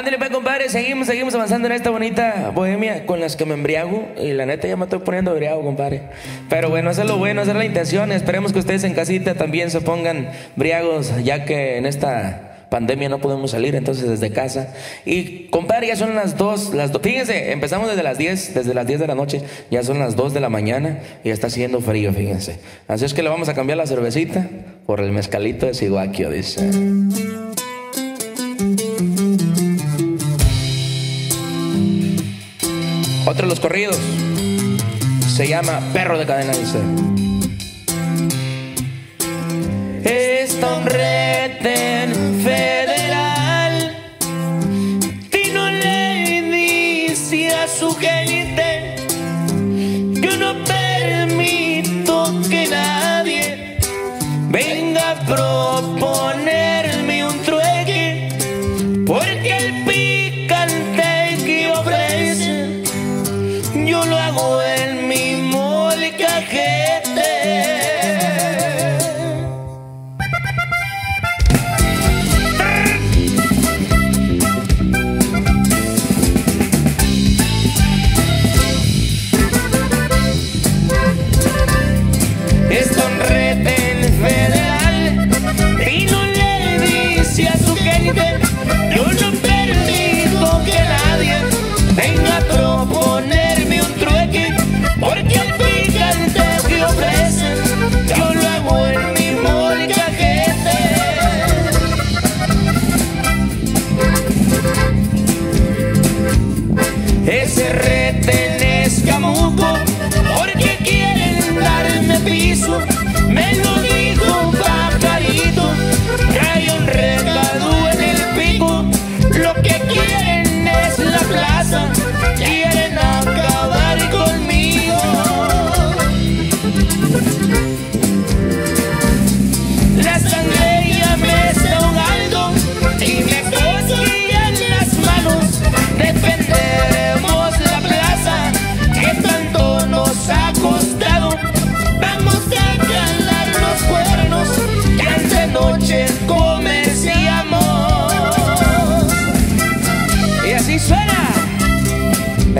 Ándale, pues, compadre, seguimos, seguimos avanzando en esta bonita bohemia con las que me embriago. Y la neta ya me estoy poniendo embriago, compadre. Pero bueno, eso es lo bueno, esa es la intención. Esperemos que ustedes en casita también se pongan briagos, ya que en esta pandemia no podemos salir, entonces desde casa. Y compadre, ya son las dos, las dos. Fíjense, empezamos desde las 10, desde las 10 de la noche, ya son las 2 de la mañana y está haciendo frío, fíjense. Así es que le vamos a cambiar la cervecita por el mezcalito de Siguaquio, dice. Otro de los corridos se llama Perro de Cadena, dice. Está un retén federal y no le dice a su gente yo no permito que nadie venga a proponerme yo lo ese retén es camuco porque quieren darme piso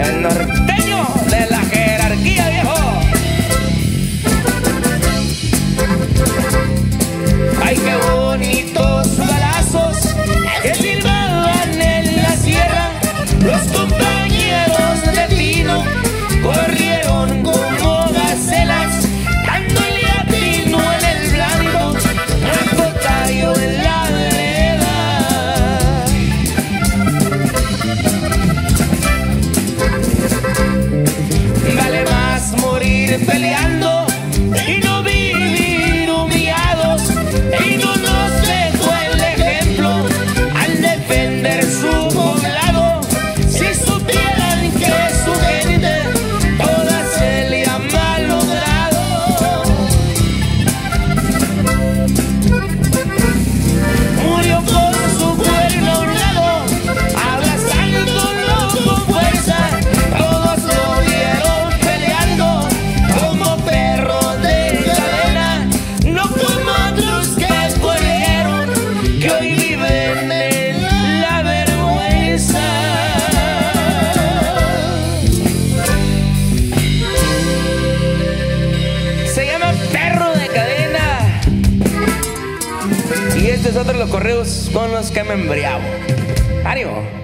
el norteño de la jerarquía, viejo. Ay, qué bonitos peleando y no que hoy viven en la vergüenza. Se llama Perro de Cadena. Y este es otro los correos con los que me embriago. ¡Ánimo!